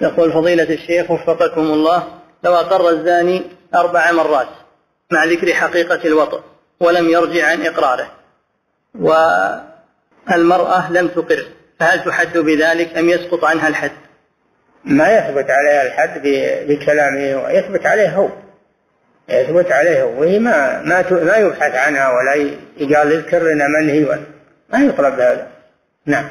يقول فضيلة الشيخ وفقكم الله لو أقر الزاني أربع مرات مع ذكر حقيقة الوطء ولم يرجع عن إقراره والمرأة لم تقر فهل تحد بذلك أم يسقط عنها الحد؟ ما يثبت عليها الحد بكلامه يثبت عليه هو يثبت عليه هو وهي ما ما ما يبحث عنها ولا يقال اذكر لنا من هي ما يطلب هذا نعم.